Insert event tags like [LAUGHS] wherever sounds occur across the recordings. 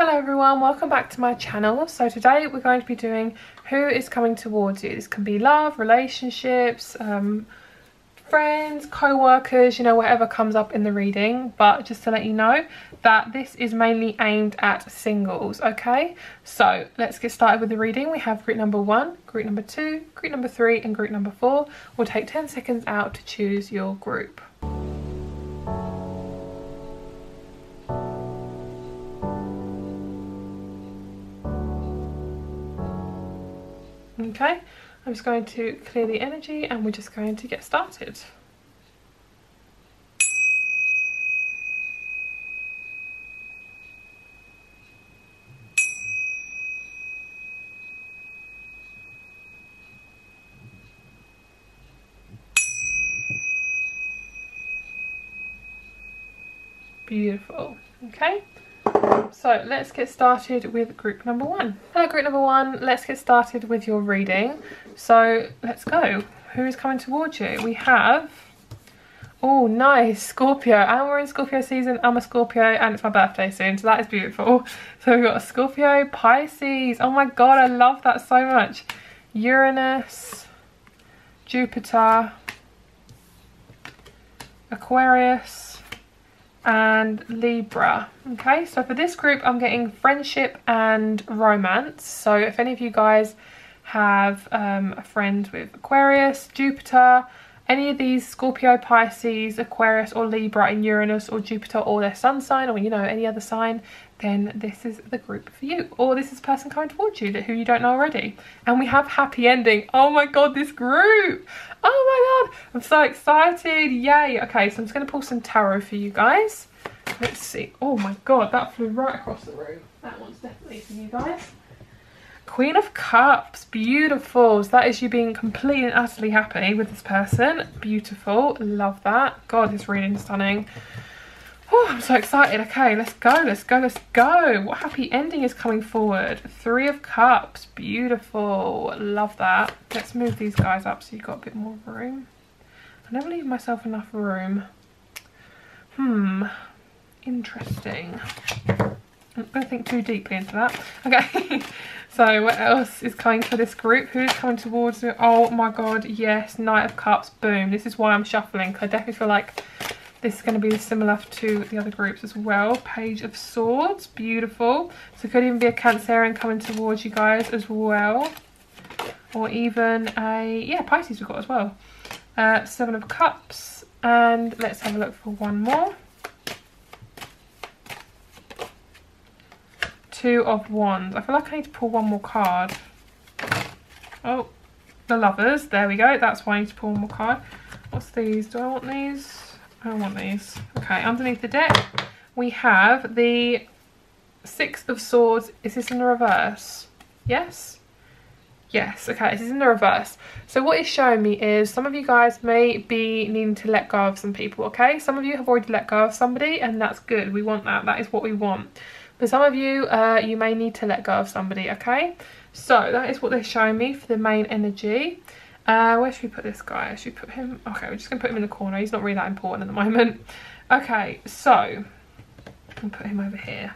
Hello everyone, welcome back to my channel. So today we're going to be doing who is coming towards you. This can be love, relationships, um, friends, co-workers, you know, whatever comes up in the reading. But just to let you know that this is mainly aimed at singles, okay? So let's get started with the reading. We have group number one, group number two, group number three, and group number four. We'll take 10 seconds out to choose your group. Okay, I'm just going to clear the energy and we're just going to get started. Beautiful. Okay, so let's get started with group number one. Hello group number one, let's get started with your reading. So let's go. Who is coming towards you? We have, oh nice, Scorpio. And we're in Scorpio season, I'm a Scorpio and it's my birthday soon, so that is beautiful. [LAUGHS] So we've got Scorpio, Pisces. Oh my god, I love that so much. Uranus, Jupiter, Aquarius, and Libra. Okay, so for this group, I'm getting friendship and romance. So if any of you guys have um, a friend with Aquarius, Jupiter, any of these Scorpio, Pisces, Aquarius or Libra in Uranus or Jupiter or their sun sign or you know any other sign then this is the group for you. Or this is person coming towards you that who you don't know already. And we have happy ending. Oh my god this group. Oh my god. I'm so excited. Yay. Okay so i'm just going to pull some tarot for you guys. Let's see. Oh my god that flew right across the room. That one's definitely for you guys. Queen of Cups, beautiful. So that is you being completely and utterly happy with this person. Beautiful, love that. God, this reading stunning. Oh, I'm so excited. Okay, let's go, let's go, let's go. What happy ending is coming forward? Three of Cups, beautiful. Love that. Let's move these guys up so you've got a bit more room. I never leave myself enough room. Hmm, interesting. I'm going to think too deeply into that. Okay, [LAUGHS] so what else is coming for this group? Who's coming towards me? Oh my god, yes, Knight of Cups, boom. This is why I'm shuffling, I definitely feel like this is going to be similar to the other groups as well. Page of Swords, beautiful. So it could even be a Cancerian coming towards you guys as well. Or even a, yeah, Pisces we've got as well. Uh, Seven of Cups. And let's have a look for one more. Two of Wands. I feel like I need to pull one more card. Oh, the Lovers. There we go. That's why I need to pull one more card. What's these? Do I want these? I don't want these. Okay, underneath the deck, we have the Six of Swords. Is this in the reverse? Yes? Yes, okay, this is in the reverse. So what it's showing me is some of you guys may be needing to let go of some people, okay? Some of you have already let go of somebody and that's good. We want that. That is what we want. But some of you, uh, you may need to let go of somebody, okay? So that is what they're showing me for the main energy. Uh, where should we put this guy? Should we put him? Okay, we're just going to put him in the corner. He's not really that important at the moment. Okay, so I'll put him over here.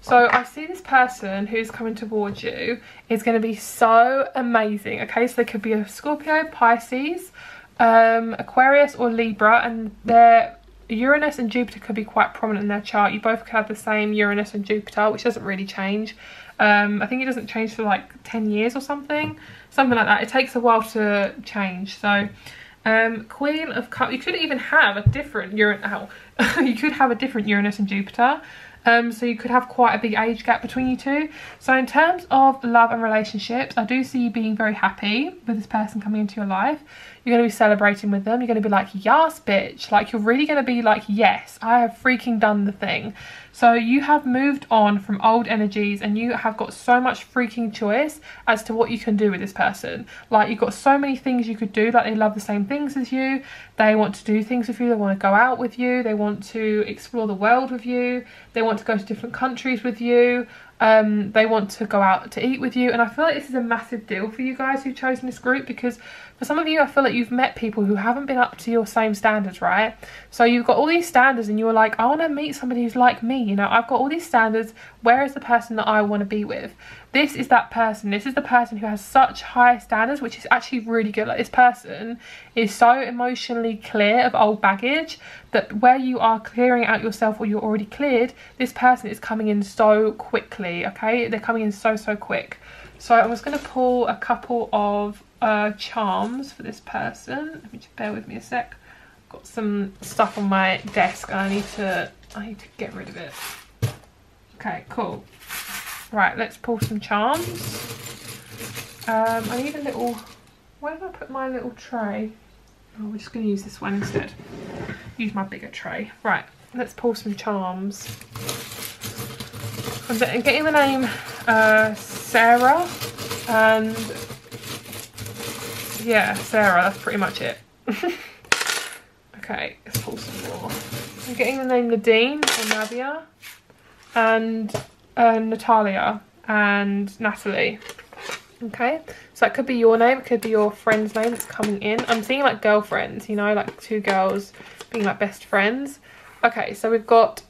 So I see this person who's coming towards you is going to be so amazing. Okay, so they could be a Scorpio, Pisces, um, Aquarius or Libra and their Uranus and Jupiter could be quite prominent in their chart. You both could have the same Uranus and Jupiter, which doesn't really change. Um, I think it doesn't change for like 10 years or something. Something like that. It takes a while to change. So um, Queen of Cups, you could even have a different Uranus, [LAUGHS] oh, you could have a different Uranus and Jupiter. Um, so you could have quite a big age gap between you two. So in terms of love and relationships, I do see you being very happy with this person coming into your life. You're going to be celebrating with them. You're going to be like, yes, bitch. Like, you're really going to be like, yes, I have freaking done the thing. So you have moved on from old energies and you have got so much freaking choice as to what you can do with this person. Like you've got so many things you could do. Like they love the same things as you. They want to do things with you. They want to go out with you. They want to explore the world with you. They want to go to different countries with you. um, they want to go out to eat with you and I feel like this is a massive deal for you guys who've chosen this group because for some of you I feel like you've met people who haven't been up to your same standards right? So you've got all these standards and you're like I want to meet somebody who's like me you know? I've got all these standards. Where is the person that I want to be with? This is that person. This is the person who has such high standards which is actually really good. Like this person is so emotionally clear of old baggage that where you are clearing out yourself or you're already cleared this person is coming in so quickly okay? They're coming in so so quick. So i'm just going to pull a couple of uh, charms for this person let me just bear with me a sec got some stuff on my desk i need to i need to get rid of it okay cool right let's pull some charms um i need a little where did i put my little tray Oh, we're just going to use this one instead. Use my bigger tray. Right, let's pull some charms. I'm getting the name uh, Sarah and yeah, Sarah, that's pretty much it. [LAUGHS] okay, let's pull some more. I'm getting the name Nadine or Nadia and uh, Natalia and Natalie. Okay, so that could be your name, it could be your friend's name that's coming in. I'm seeing like girlfriends, you know, like two girls being like best friends. Okay, so we've got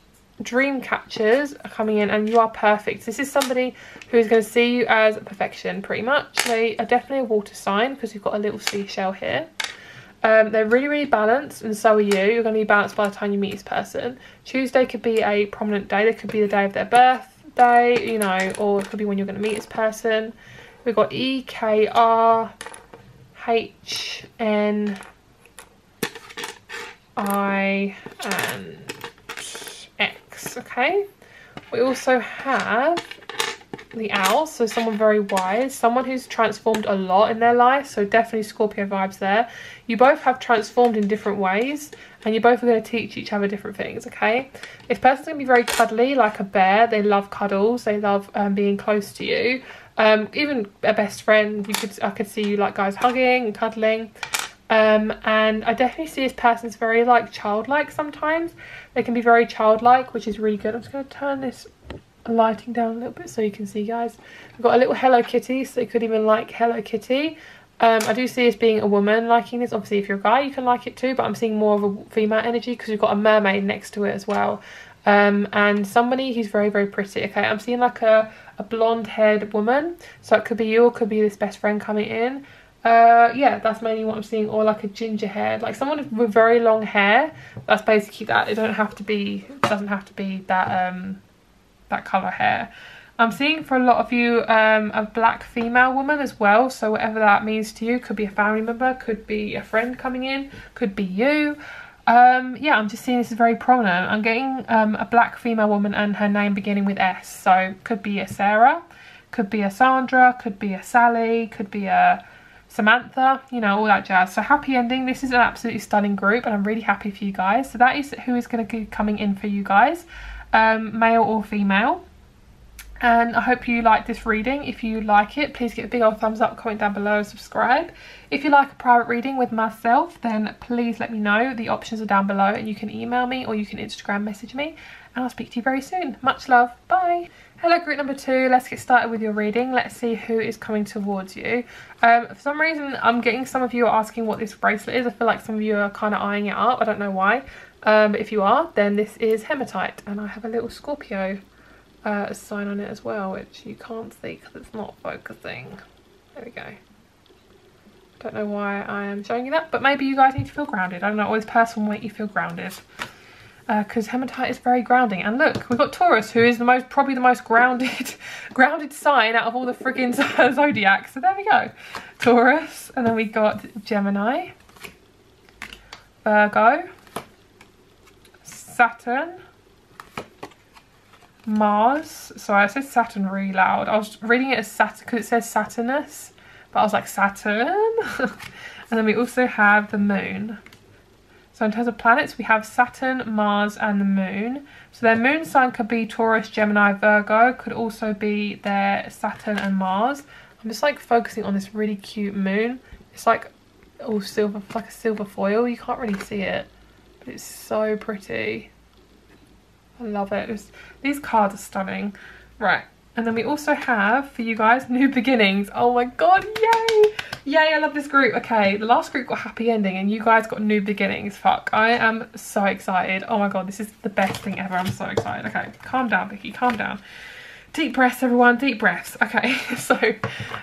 dream catchers are coming in and you are perfect. This is somebody who is going to see you as perfection pretty much. They are definitely a water sign because you've got a little seashell here. Um, they're really, really balanced and so are you. You're going to be balanced by the time you meet this person. Tuesday could be a prominent day. It could be the day of their birthday, you know, or it could be when you're going to meet this person. We've got E, K, R, H, N, I, and Okay? We also have the owl, so someone very wise, someone who's transformed a lot in their life, so definitely Scorpio vibes there. You both have transformed in different ways, and you both are going to teach each other different things, okay? This person's going to be very cuddly, like a bear. They love cuddles, they love um, being close to you. Um, even a best friend, you could I could see you like guys hugging and cuddling. Um, and I definitely see this person's very like childlike sometimes. They can be very childlike, which is really good. I'm just going to turn this lighting down a little bit so you can see guys. I've got a little Hello Kitty, so they could even like Hello Kitty. Um, I do see this being a woman liking this. Obviously, if you're a guy, you can like it too, but I'm seeing more of a female energy because we've got a mermaid next to it as well. Um, and somebody who's very, very pretty. Okay, I'm seeing like a, a blonde haired woman. So it could be you or could be this best friend coming in. Uh, yeah, that's mainly what I'm seeing. Or like a ginger hair, like someone with very long hair. That's basically that. It don't have to be, doesn't have to be that, um, that colour hair. I'm seeing for a lot of you um, a black female woman as well. So whatever that means to you, could be a family member, could be a friend coming in, could be you. Um, yeah, I'm just seeing this is very prominent. I'm getting um, a black female woman and her name beginning with S. So could be a Sarah, could be a Sandra, could be a Sally, could be a Samantha, you know, all that jazz. So happy ending. This is an absolutely stunning group and I'm really happy for you guys. So that is who is going to be coming in for you guys, um, male or female and I hope you like this reading. If you like it, please give a big old thumbs up, comment down below, subscribe. If you like a private reading with myself, then please let me know. The options are down below and you can email me or you can Instagram message me and I'll speak to you very soon. Much love. Bye. Hello group number two, let's get started with your reading. Let's see who is coming towards you. Um, for some reason, I'm getting some of you are asking what this bracelet is. I feel like some of you are kind of eyeing it up. I don't know why. Um, but if you are, then this is hematite and I have a little Scorpio uh, sign on it as well, which you can't see because it's not focusing. There we go. Don't know why I am showing you that, but maybe you guys need to feel grounded. I don't know, always personal make you feel grounded. Because uh, hematite is very grounding. And look, we've got Taurus, who is the most, probably the most grounded, [LAUGHS] grounded sign out of all the friggin' [LAUGHS] zodiac. So there we go. Taurus, and then we got Gemini, Virgo, Saturn, Mars. Sorry, I said Saturn really loud. I was reading it as Saturn because it says Saturnus, but I was like Saturn. [LAUGHS] and then we also have the moon. So in terms of planets, we have Saturn, Mars and the moon. So their moon sign could be Taurus, Gemini, Virgo. Could also be their Saturn and Mars. I'm just like focusing on this really cute moon. It's like all silver, like a silver foil. You can't really see it, but it's so pretty. I love it. These cards are stunning. Right, And then we also have, for you guys, New Beginnings. Oh my god, yay! Yay, I love this group. Okay, the last group got Happy Ending and you guys got New Beginnings. Fuck, I am so excited. Oh my god, this is the best thing ever. I'm so excited. Okay, calm down, Vicky, calm down. Deep breaths, everyone, deep breaths. Okay, [LAUGHS] so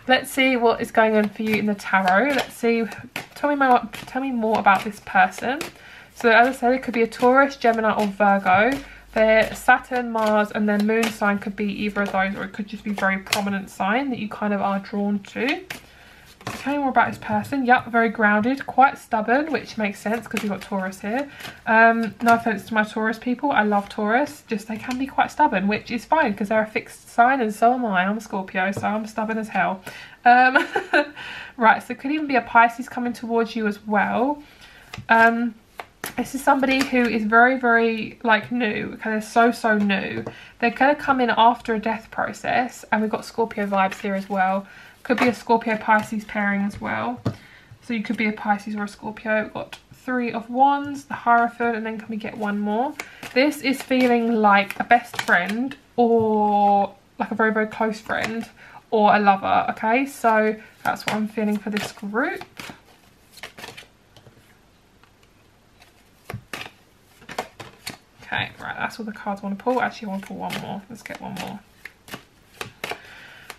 let's see what is going on for you in the tarot. Let's see, tell me more, tell me more about this person. So as I said, it could be a Taurus, Gemini or Virgo. Their Saturn, Mars and their moon sign could be either of those or it could just be very prominent sign that you kind of are drawn to. Tell me more about this person. Yep, very grounded, quite stubborn, which makes sense because we've got Taurus here. Um, no offense to my Taurus people, I love Taurus, just they can be quite stubborn, which is fine because they're a fixed sign and so am I. I'm a Scorpio, so I'm stubborn as hell. Um, [LAUGHS] right, so it could even be a Pisces coming towards you as well. Um, this is somebody who is very very like new okay they're so so new they're going to come in after a death process and we've got scorpio vibes here as well could be a scorpio pisces pairing as well so you could be a pisces or a scorpio we've got three of wands the hierophant and then can we get one more this is feeling like a best friend or like a very very close friend or a lover okay so that's what i'm feeling for this group Okay, right, that's all the cards I want to pull. Actually, I want to pull one more. Let's get one more.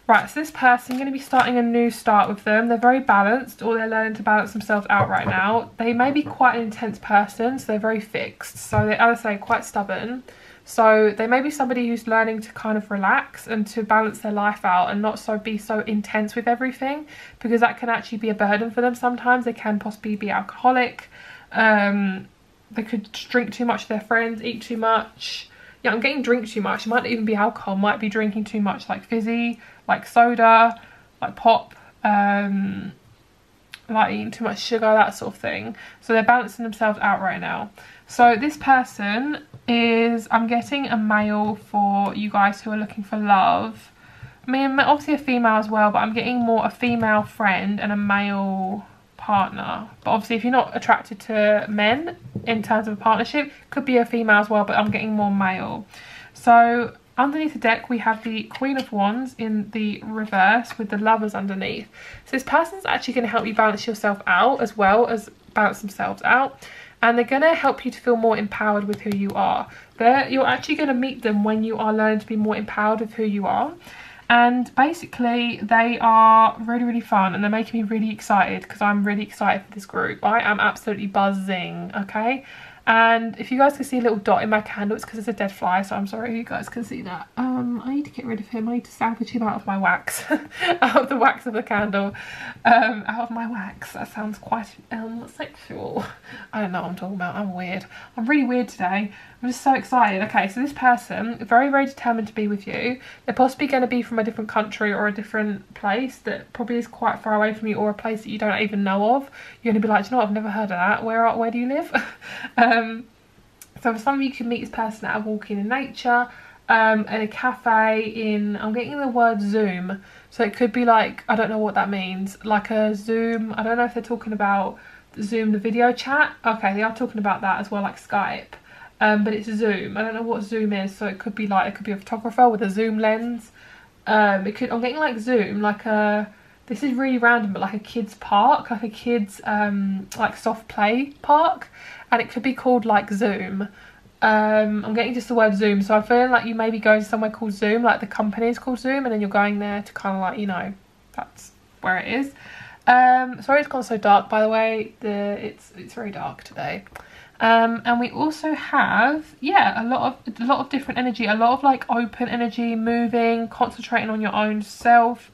Right, so this person, going to be starting a new start with them. They're very balanced, or they're learning to balance themselves out right now. They may be quite an intense person, so they're very fixed. So they, as I say, quite stubborn. So they may be somebody who's learning to kind of relax and to balance their life out and not so be so intense with everything because that can actually be a burden for them sometimes. They can possibly be alcoholic. Um, they could drink too much with their friends, eat too much. Yeah, I'm getting drink too much. It might not even be alcohol. Might be drinking too much like fizzy, like soda, like pop, um, like eating too much sugar, that sort of thing. So they're balancing themselves out right now. So this person is, I'm getting a male for you guys who are looking for love. I mean, obviously a female as well, but I'm getting more a female friend and a male partner. But obviously if you're not attracted to men in terms of a partnership, could be a female as well, but I'm getting more male. So underneath the deck we have the Queen of Wands in the reverse with the lovers underneath. So this person's actually going to help you balance yourself out as well as balance themselves out. And they're going to help you to feel more empowered with who you are. They're, you're actually going to meet them when you are learning to be more empowered with who you are and basically they are really really fun and they're making me really excited because I'm really excited for this group. I am absolutely buzzing, okay? And if you guys can see a little dot in my candle, it's because it's a dead fly, so I'm sorry you guys can see that. Um, I need to get rid of him. I need to salvage him out of my wax, [LAUGHS] out of the wax of the candle, um, out of my wax. That sounds quite um, sexual. I don't know what I'm talking about. I'm weird. I'm really weird today. I'm just so excited. Okay, so this person, very, very determined to be with you. They're possibly going to be from a different country or a different place that probably is quite far away from you or a place that you don't even know of. You're going to be like, you know what, I've never heard of that. Where, where do you live? [LAUGHS] um, so for some of you, can meet this person at a walk in nature, um, in a cafe, in, I'm getting the word Zoom. So it could be like, I don't know what that means, like a Zoom, I don't know if they're talking about Zoom, the video chat. Okay, they are talking about that as well, like Skype um, but it's Zoom. I don't know what Zoom is, so it could be like, it could be a photographer with a Zoom lens. Um, it could, I'm getting like Zoom, like a, this is really random, but like a kid's park, like a kid's um, like soft play park. And it could be called like Zoom. Um, I'm getting just the word Zoom, so I'm feeling like you may be going somewhere called Zoom, like the company is called Zoom, and then you're going there to kind of like, you know, that's where it is. Um, sorry it's gone so dark, by the way, the it's it's very dark today. Um, and we also have, yeah, a lot of a lot of different energy, a lot of like open energy, moving, concentrating on your own self.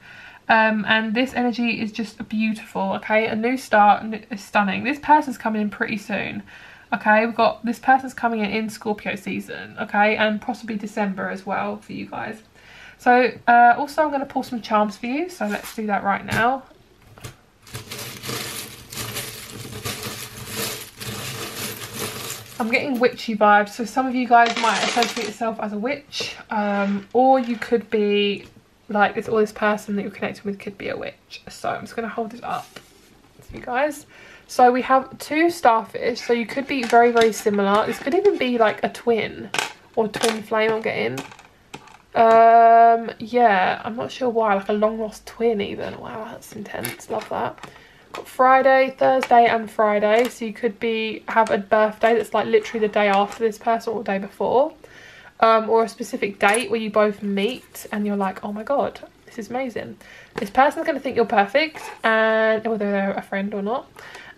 Um, and this energy is just beautiful, okay? A new start is stunning. This person's coming in pretty soon, okay? We've got this person's coming in in Scorpio season, okay? And possibly December as well for you guys. So uh, also I'm going to pull some charms for you, so let's do that right now. I'm getting witchy vibes, so some of you guys might associate yourself as a witch, um, or you could be like this, or this person that you're connected with could be a witch. So I'm just going to hold this up for you guys. So we have two starfish, so you could be very, very similar. This could even be like a twin or twin flame I'm getting. Um, yeah, I'm not sure why, like a long lost twin even. Wow, that's intense. Love that. Friday, Thursday and Friday. So you could be have a birthday that's like literally the day after this person or the day before. Um, or a specific date where you both meet and you're like, oh my god, this is amazing. This person's going to think you're perfect and whether they're a friend or not.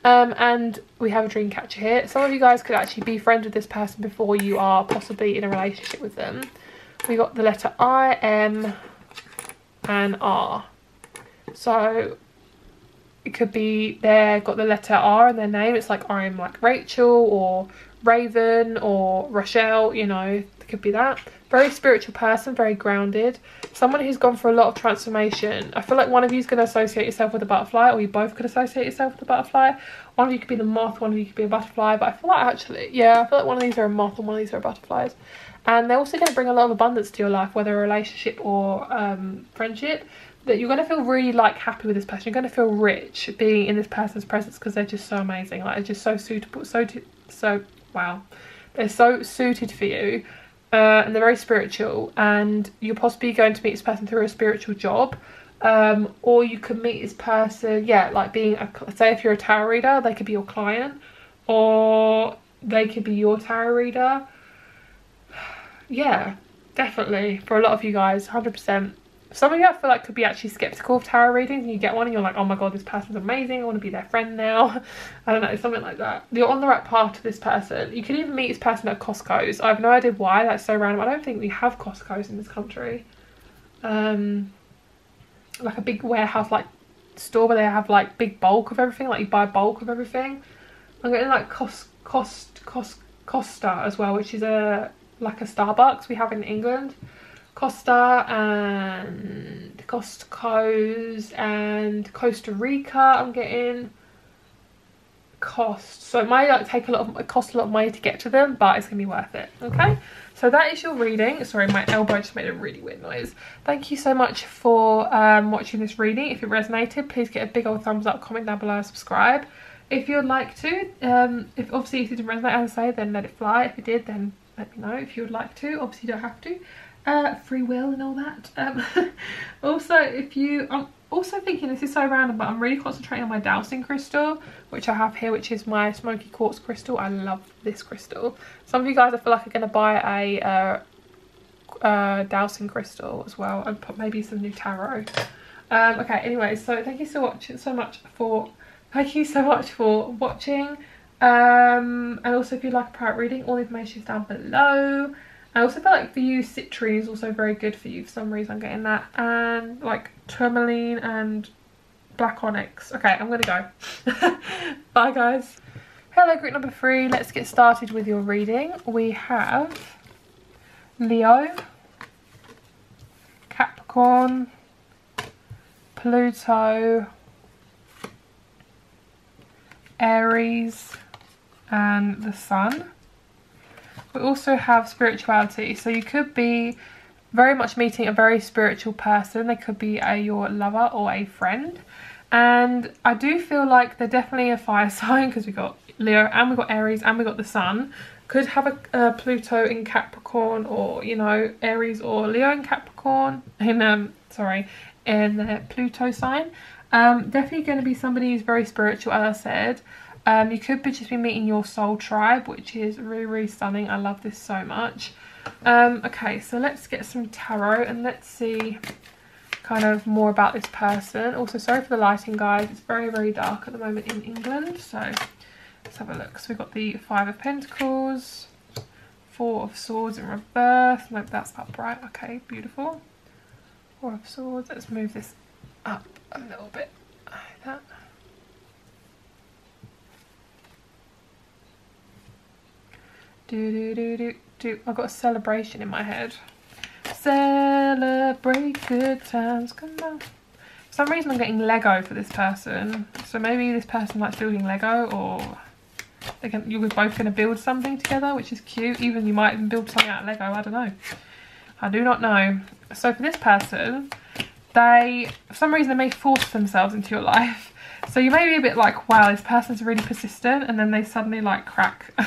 Um, and we have a dream catcher here. Some of you guys could actually be friends with this person before you are possibly in a relationship with them. We got the letter I, M and R. So it could be they got the letter R in their name. It's like I'm like Rachel or Raven or Rochelle, you know, it could be that. Very spiritual person, very grounded. Someone who's gone for a lot of transformation. I feel like one of you is going to associate yourself with a butterfly or you both could associate yourself with a butterfly. One of you could be the moth, one of you could be a butterfly. But I feel like actually, yeah, I feel like one of these are a moth and one of these are butterflies. And they're also going to bring a lot of abundance to your life, whether a relationship or um, friendship that you're going to feel really like happy with this person. You're going to feel rich being in this person's presence because they're just so amazing. Like they're just so suitable, so so wow, they're so suited for you, uh, and they're very spiritual. And you're possibly going to meet this person through a spiritual job, um, or you could meet this person, yeah, like being a say if you're a tarot reader, they could be your client, or they could be your tarot reader. [SIGHS] Yeah, definitely for a lot of you guys, hundred percent some of you I feel like could be actually skeptical of tarot readings and you get one and you're like, oh my god, this person's amazing, I want to be their friend now. [LAUGHS] I don't know, something like that. You're on the right path to this person. You can even meet this person at Costco's. I have no idea why that's so random. I don't think we have Costco's in this country. Um, like a big warehouse like store where they have like big bulk of everything, like you buy bulk of everything. I'm getting like Cost Cost Cost Costa as well, which is a like a Starbucks we have in England. Costa and Costco's and Costa Rica I'm getting. Cost. So it might like take a lot of it cost a lot of money to get to them but it's gonna be worth it okay? So that is your reading. Sorry my elbow just made a really weird noise. Thank you so much for um, watching this reading. If it resonated please get a big old thumbs up comment down below subscribe. If you'd like to um, if obviously if it didn't resonate as i say then let it fly. If it did then let me know. If you would like to obviously you don't have to uh, free will and all that. Um, [LAUGHS] also, if you, I'm also thinking this is so random, but I'm really concentrating on my dowsing crystal, which I have here, which is my smoky quartz crystal. I love this crystal. Some of you guys I feel like are going to buy a uh, uh, dowsing crystal as well, and put maybe some new tarot. Um, okay, anyway, so thank you so much, so much for, thank you so much for watching. Um, and also if you'd like a private reading, all the information is down below. I also feel like the use citrine is also very good for you for some reason I'm getting that. And like tourmaline and black onyx. Okay I'm gonna go. [LAUGHS] Bye guys. Hello group number three. Let's get started with your reading. We have Leo Capricorn Pluto Aries and the Sun we also have spirituality. So you could be very much meeting a very spiritual person. They could be a your lover or a friend. And I do feel like they're definitely a fire [LAUGHS] sign because we got Leo and we got Aries and we got the Sun. Could have a, a, Pluto in Capricorn or you know Aries or Leo in Capricorn [LAUGHS] in um sorry in the Pluto sign. Um, definitely going to be somebody who's very spiritual, as I said. Um, you could just be meeting your soul tribe, which is really, really stunning. I love this so much. Um, okay, so let's get some tarot and let's see kind of more about this person. Also, sorry for the lighting, guys. It's very, very dark at the moment in England. So let's have a look. So we've got the Five of Pentacles, Four of Swords in reverse. Nope, that's upright. Okay, beautiful. Four of Swords. Let's move this up a little bit like that. Do do do do do. I've got a celebration in my head. Celebrate good times, come on. For some reason I'm getting Lego for this person. So maybe this person likes building Lego or they can, you're both going to build something together, which is cute. Even you might even build something out of Lego, I don't know. I do not know. So for this person, they, for some reason, they may force themselves into your life. So you may be a bit like, wow, this person's really persistent, and then they suddenly like crack. [LAUGHS]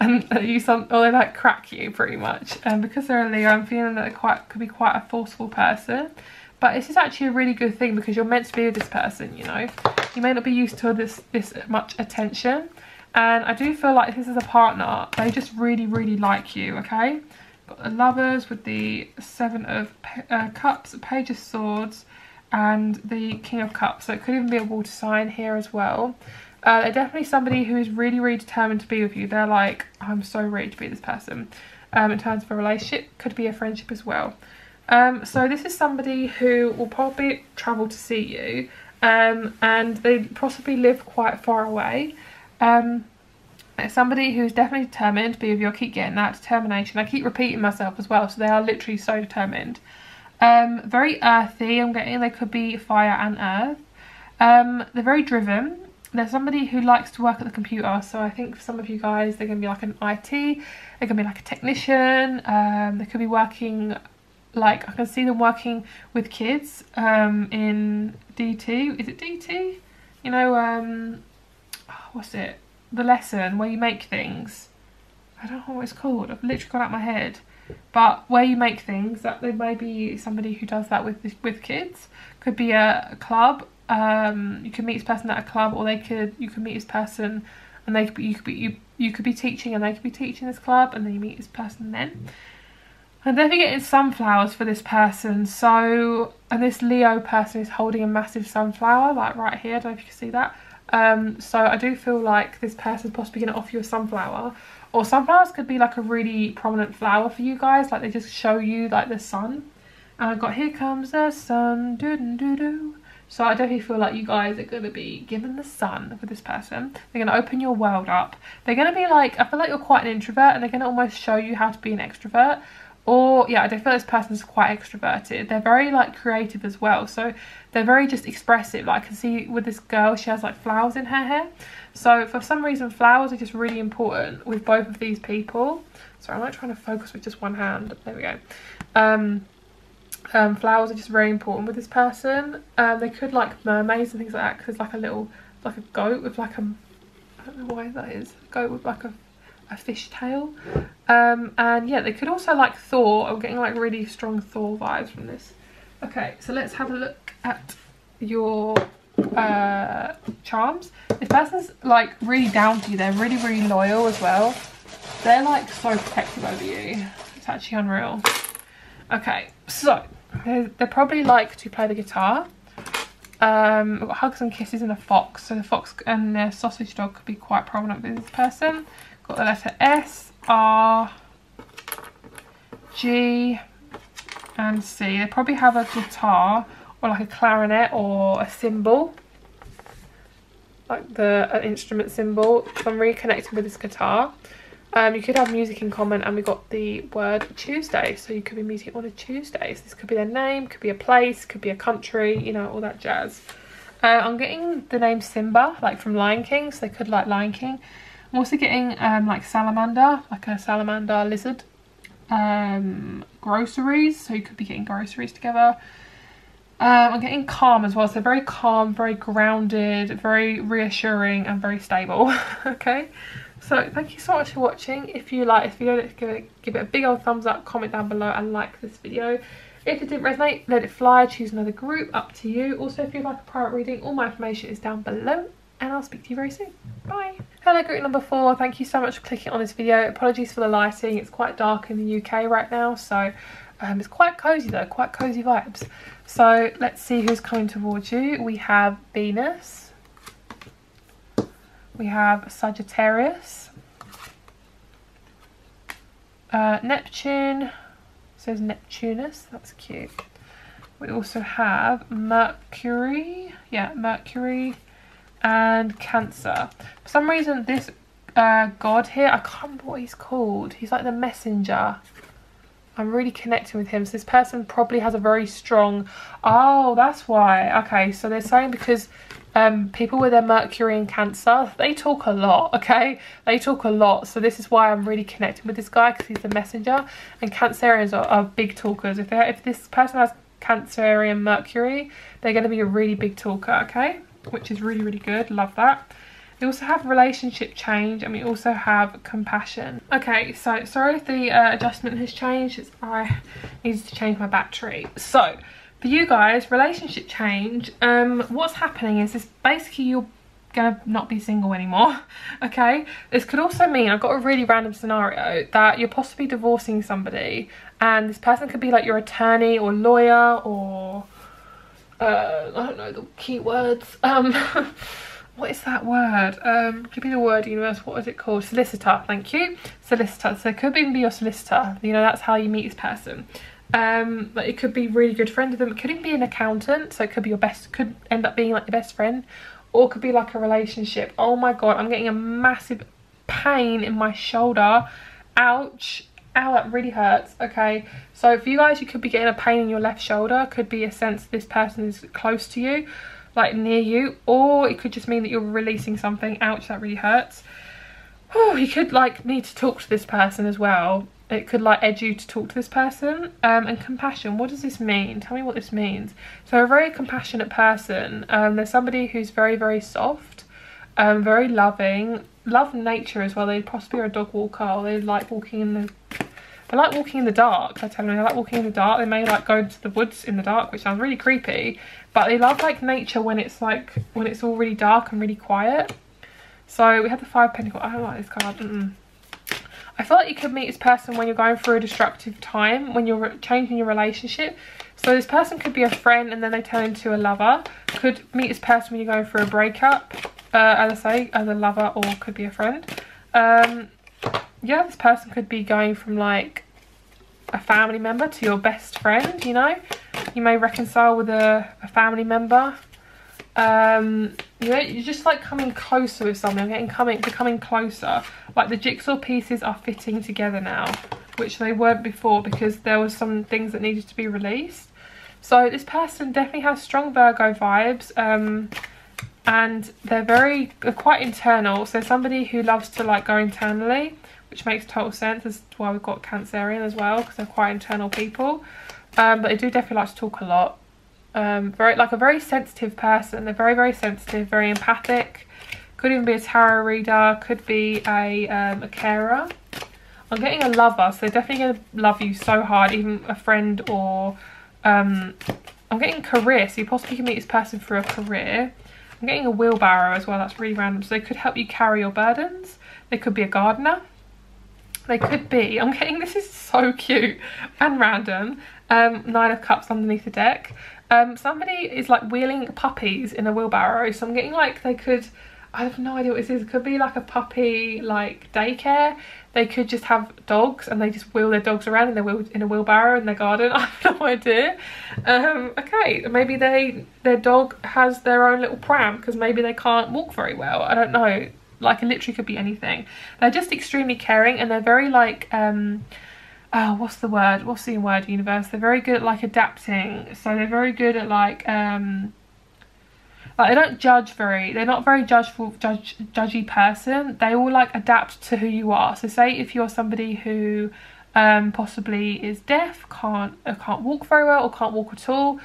and you some or they like crack you pretty much. And because they're a Leo, I'm feeling that they quite could be quite a forceful person. But this is actually a really good thing because you're meant to be with this person, you know. You may not be used to this this much attention. And I do feel like this is a partner. They just really, really like you, okay? Got the lovers with the seven of uh, cups, page of swords, and the king of cups. So it could even be a water sign here as well. Uh, they're definitely somebody who is really, really determined to be with you. They're like, I'm so ready to be this person. Um, in terms of a relationship, could be a friendship as well. Um, so this is somebody who will probably travel to see you um, and they possibly live quite far away. Um, somebody who's definitely determined to be with you. I keep getting that determination. I keep repeating myself as well, so they are literally so determined. Um, very earthy, I'm getting they could be fire and earth. Um, they're very driven. They're somebody who likes to work at the computer, so I think for some of you guys, they're going to be like an IT, they're to be like a technician, um, they could be working, like, I can see them working with kids um, in DT. Is it DT? You know, um, what's it? The lesson where you make things. I don't know what it's called. I've literally got out my head. But where you make things, that there may be somebody who does that with with kids. Could be a club. Um, you could meet this person at a club, or they could you could meet this person, and they could be, you could be you you could be teaching, and they could be teaching this club, and then you meet this person then. I'm definitely getting sunflowers for this person. So, and this Leo person is holding a massive sunflower, like right here. I don't know if you can see that. Um, so I do feel like this person is possibly going to offer you a sunflower. Or sunflowers could be like a really prominent flower for you guys. Like they just show you like the sun. And I've got here comes the sun. Doo -doo -doo -doo. So I definitely feel like you guys are going to be given the sun for this person. They're going to open your world up. They're going to be like, I feel like you're quite an introvert and they're going to almost show you how to be an extrovert. Or yeah i don't feel this person's quite extroverted. They're very like creative as well. So they're very just expressive. Like i can see with this girl she has like flowers in her hair. So for some reason flowers are just really important with both of these people. So i'm not trying to focus with just one hand. There we go. Um, um, flowers are just very important with this person um, they could like mermaids and things like that because it's like a little like a goat with like a i don't know why that is a goat with like a a fishtail. Um, and yeah, they could also like Thor. I'm getting like really strong Thor vibes from this. Okay, so let's have a look at your uh, charms. This person's like really down to you. They're really, really loyal as well. They're like so protective over you. It's actually unreal. Okay, so they probably like to play the guitar. Um, got hugs and kisses and a fox. So the fox and the sausage dog could be quite prominent with this person. Got the letter S, R, G and C. They probably have a guitar or like a clarinet or a cymbal. Like the an instrument cymbal. So I'm reconnecting with this guitar. Um, you could have music in common and we got the word Tuesday. So you could be meeting on a Tuesday. So this could be their name, could be a place, could be a country, you know, all that jazz. Uh, I'm getting the name Simba, like from Lion King. So they could like Lion King. I'm also getting um, like salamander, like a salamander lizard. Um, groceries, so you could be getting groceries together. Um, I'm getting calm as well, so very calm, very grounded, very reassuring and very stable, [LAUGHS] okay? So thank you so much for watching. If you like this video, give it, give it a big old thumbs up, comment down below and like this video. If it didn't resonate, let it fly, choose another group, up to you. Also, if you'd like a private reading, all my information is down below and I'll speak to you very soon. Bye. Hello group number four, thank you so much for clicking on this video. Apologies for the lighting, it's quite dark in the UK right now, so um, it's quite cosy though, quite cosy vibes. So let's see who's coming towards you. We have Venus, we have Sagittarius, uh, Neptune, says Neptunus, that's cute. We also have Mercury, yeah, Mercury, and Cancer. For some reason, this uh, god here, I can't remember what he's called. He's like the messenger. I'm really connecting with him. So this person probably has a very strong... Oh, that's why. Okay, so they're saying because um, people with their Mercury and Cancer, they talk a lot, okay? They talk a lot. So this is why I'm really connecting with this guy because he's the messenger. And Cancerians are, are big talkers. If, if this person has Cancerian Mercury, they're going to be a really big talker, okay? which is really, really good. Love that. We also have relationship change and we also have compassion. Okay, so sorry if the uh, adjustment has changed. I needed to change my battery. So for you guys, relationship change, um, what's happening is this basically you're gonna not be single anymore [LAUGHS] okay this could also mean i've got a really random scenario that you're possibly divorcing somebody and this person could be like your attorney or lawyer or uh, i don't know the key words um [LAUGHS] what is that word? Um give me the word universe what is it called? Solicitor thank you. Solicitor so it could even be your solicitor you know that's how you meet this person. Um but it could be really good friend of them. It could even be an accountant so it could be your best could end up being like your best friend or could be like a relationship. Oh my god i'm getting a massive pain in my shoulder. Ouch. Ow that really hurts. Okay so for you guys you could be getting a pain in your left shoulder. Could be a sense this person is close to you like near you or it could just mean that you're releasing something ouch that really hurts. Oh you could like need to talk to this person as well. It could like edge you to talk to this person. Um, and compassion what does this mean? Tell me what this means. So a very compassionate person. Um, there's somebody who's very very soft um, very loving love nature as well. They possibly are a dog walker or they like walking in the they like walking in the dark I tell them they like walking in the dark they may like go into the woods in the dark which sounds really creepy but they love like nature when it's like when it's all really dark and really quiet so we have the five pentacles I don't like this card mm -mm. I feel like you could meet this person when you're going through a destructive time, when you're changing your relationship. So this person could be a friend and then they turn into a lover. Could meet this person when you're going through a breakup, uh, as I say, as a lover or could be a friend. Um, yeah, this person could be going from like a family member to your best friend, you know. You may reconcile with a, a family member. Um you know you're just like coming closer with something getting coming becoming closer. Like the jigsaw pieces are fitting together now which they weren't before because there was some things that needed to be released. So this person definitely has strong virgo vibes um and they're very they're quite internal. So somebody who loves to like go internally which makes total sense that's why we've got cancerian as well because they're quite internal people um but they do definitely like to talk a lot um, very like a very sensitive person. They're very, very sensitive, very empathic. Could even be a tarot reader, could be a, um, a carer. I'm getting a lover, so they're definitely to love you so hard, even a friend or... Um, I'm getting career, so you possibly can meet this person through a career. I'm getting a wheelbarrow as well, that's really random. So they could help you carry your burdens. They could be a gardener. They could be, I'm getting, this is so cute and random. Um, Nine of Cups underneath the deck. Um, somebody is like wheeling puppies in a wheelbarrow. So I'm getting like they could, I have no idea what this is. It could be like a puppy like daycare. They could just have dogs and they just wheel their dogs around in, their wheel, in a wheelbarrow in their garden. [LAUGHS] I have no idea. Um, okay, maybe they their dog has their own little pram because maybe they can't walk very well. I don't know. Like it literally could be anything. They're just extremely caring and they're very like... Um, oh, what's the word? What's the word universe? They're very good at like adapting. So they're very good at like um like they don't judge very they're not very judgeful judge judgy person. They all like adapt to who you are. So say if you're somebody who um possibly is deaf, can't uh, can't walk very well or can't walk at all,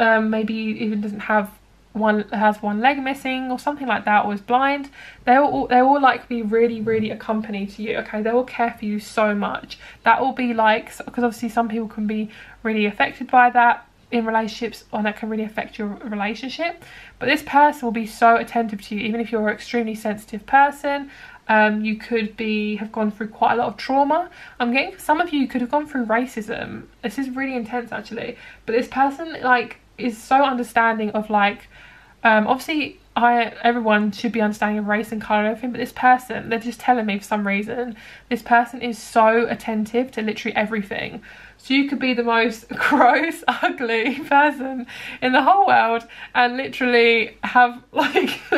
um maybe even doesn't have one has one leg missing or something like that or is blind they will they will like be really really accompanied to you okay? They will care for you so much. That will be like because obviously some people can be really affected by that in relationships or that can really affect your relationship. But this person will be so attentive to you. Even if you're an extremely sensitive person um, you could be have gone through quite a lot of trauma. I'm getting some of you could have gone through racism. This is really intense actually. But this person like is so understanding of like um, obviously, I everyone should be understanding of race and colour and everything, but this person, they're just telling me for some reason, this person is so attentive to literally everything. So you could be the most [LAUGHS] gross, ugly person in the whole world and literally have like, [LAUGHS]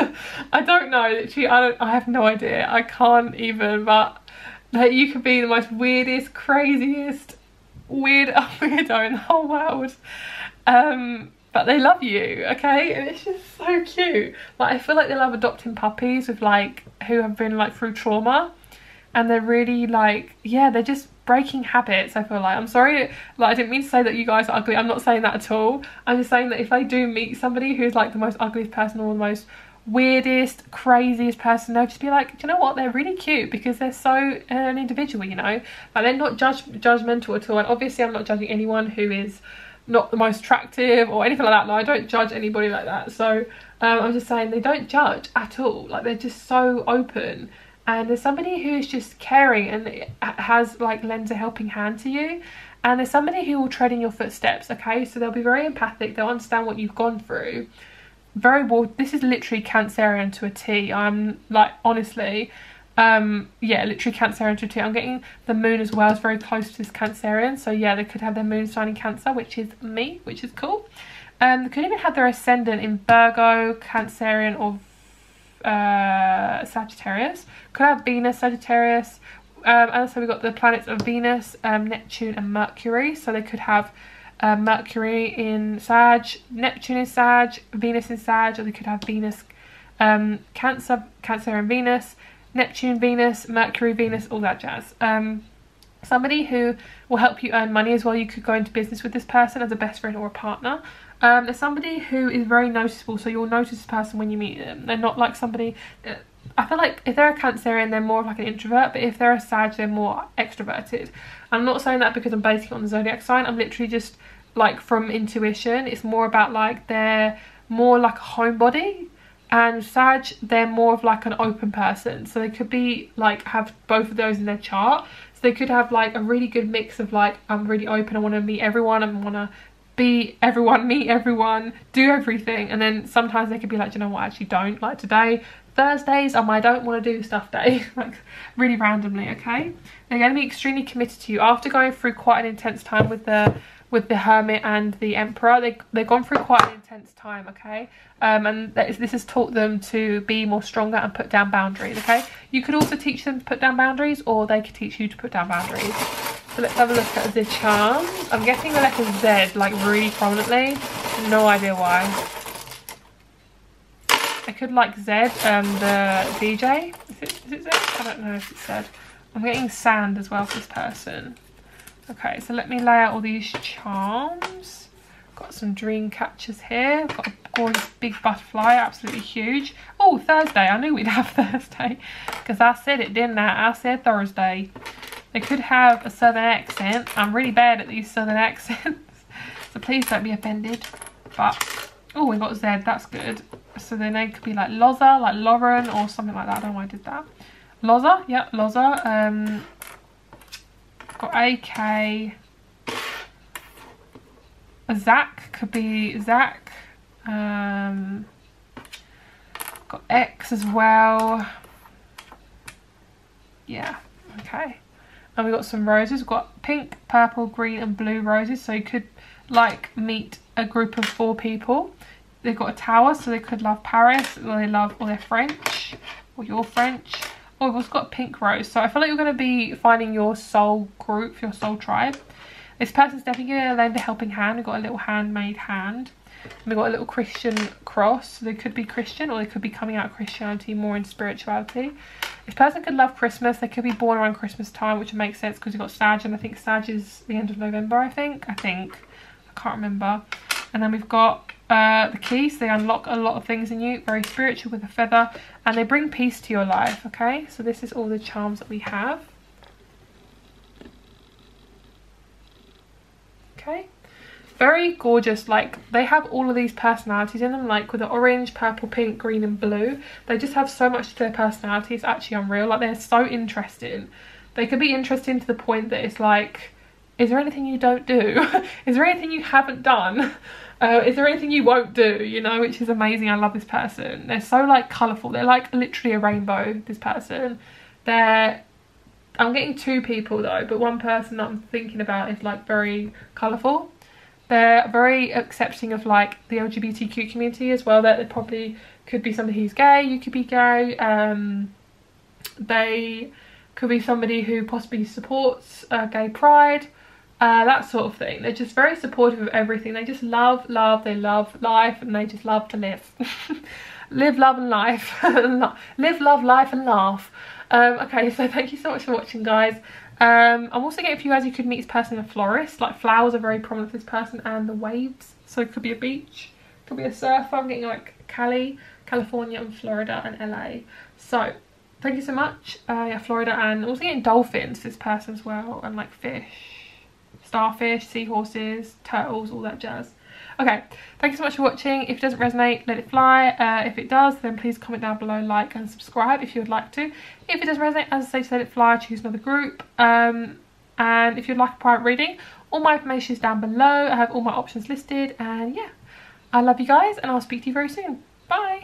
I don't know, literally, I don't, I have no idea. I can't even, but that you could be the most weirdest, craziest, weird [LAUGHS] weirdo in the whole world. Um, but they love you okay and it's just so cute like i feel like they love adopting puppies with like who have been like through trauma and they're really like yeah they're just breaking habits i feel like i'm sorry like i didn't mean to say that you guys are ugly i'm not saying that at all i'm just saying that if I do meet somebody who's like the most ugliest person or the most weirdest, craziest person, they'll just be like, do you know what? They're really cute because they're so an individual, you know? Like they're not judge judgmental at all. And obviously I'm not judging anyone who is not the most attractive or anything like that. No, I don't judge anybody like that. So um, I'm just saying they don't judge at all. Like they're just so open. And there's somebody who is just caring and has like lends a helping hand to you. And there's somebody who will tread in your footsteps, okay? So they'll be very empathic. They'll understand what you've gone through very well this is literally cancerian to a t i'm like honestly um yeah literally cancerian to I'm getting the moon as well is very close to this cancerian. So yeah they could have their moon sign in cancer which is me which is cool. Um they could even have their ascendant in virgo cancerian or uh sagittarius. Could have venus sagittarius. Um and so we've got the planets of venus um neptune and mercury. So they could have uh, Mercury in Sag, Neptune in Sag, Venus in Sag, or they could have Venus, um, Cancer, Cancer and Venus, Neptune, Venus, Mercury, Venus, all that jazz. Um, somebody who will help you earn money as well. You could go into business with this person as a best friend or a partner. Um, there's somebody who is very noticeable, so you'll notice this person when you meet them. They're not like somebody. Uh, I feel like if they're a Cancerian, they're more of like an introvert, but if they're a Sag, they're more extroverted. I'm not saying that because I'm basing it on the zodiac sign. I'm literally just like from intuition. It's more about like they're more like a homebody and Sag they're more of like an open person. So they could be like have both of those in their chart. So they could have like a really good mix of like I'm really open I want to meet everyone I want to be everyone [LAUGHS] meet everyone do everything. And then sometimes they could be like you know what? I actually don't like today. Thursdays are my don't want to do stuff day [LAUGHS] like really randomly okay? They're going to be extremely committed to you. After going through quite an intense time with the with the hermit and the emperor they, they've gone through quite an intense time okay um, and is, this has taught them to be more stronger and put down boundaries okay you could also teach them to put down boundaries or they could teach you to put down boundaries so let's have a look at the charms i'm getting the letter z like really prominently no idea why I could like Z, um, the DJ. Is it, is it Z? I don't know if it's. I'm getting sand as well for this person. Okay, so let me lay out all these charms. Got some dream catchers here. Got a gorgeous big butterfly, absolutely huge. Oh, Thursday. I knew we'd [LAUGHS] have Thursday because I said it, didn't I? I said Thursday. They could have a southern accent. I'm really bad at these southern [LAUGHS] accents. so please don't be offended. But, oh, we got Zed. That's good. So their name could be like Loza, like Lauren or something like that. I don't know why I did that. Loza, yeah, Loza. Um, got AK. Zach could be Zach. Um, got X as well. Yeah, okay. And we've got some roses. We've got pink, purple, green and blue roses. So you could like meet a group of four people. They've got a tower, so they could love Paris, or they love, or they're French, or you're French. Oh, we've also got pink rose. So I feel like you're going to be finding your soul group, your soul tribe. This person's definitely going to lend a helping hand. We've got a little handmade hand. And we've got a little Christian cross. So they could be Christian or they could be coming out of Christianity more in spirituality. This person could love Christmas. They could be born around Christmas time, which makes sense because you've got Sag and I think Sag is the end of November, I think. I think. I can't remember. And then we've got uh, the keys. They unlock a lot of things in you. Very spiritual with a feather. And they bring peace to your life, okay? So this is all the charms that we have. Okay. Very gorgeous. Like, they have all of these personalities in them. Like, with the orange, purple, pink, green and blue. They just have so much to their personality. It's actually unreal. Like, they're so interesting. They could be interesting to the point that it's like... Is there anything you don't do? [LAUGHS] is there anything you haven't done? [LAUGHS] Uh, is there anything you won't do, you know, which is amazing. I love this person. They're so like colourful. They're like literally a rainbow, this person. They're, I'm getting two people though, but one person that I'm thinking about is like very colourful. They're very accepting of like the LGBTQ community as well. That they probably could be somebody who's gay, you could be gay. Um, they could be somebody who possibly supports uh, gay pride uh, that sort of thing. They're just very supportive of everything. They just love, love, they love life and they just love to live. [LAUGHS] live, love and life. [LAUGHS] live, love, life and laugh. Um, okay, so thank you so much for watching guys. Um, I'm also getting a few as you could meet this person a florist. Like flowers are very prominent for this person and the waves. So it could be a beach, could be a surfer. I'm getting like Cali, California and Florida and LA. So thank you so much. Uh, yeah, Florida and also getting dolphins, this person as well, and like fish, starfish, seahorses, turtles, all that jazz. Okay, thank you so much for watching. If it doesn't resonate, let it fly. Uh, if it does, then please comment down below, like and subscribe if you would like to. If it does resonate, as I say, just let it fly, choose another group. Um, and if you'd like a private reading, all my information is down below. I have all my options listed and yeah, I love you guys and I'll speak to you very soon. Bye!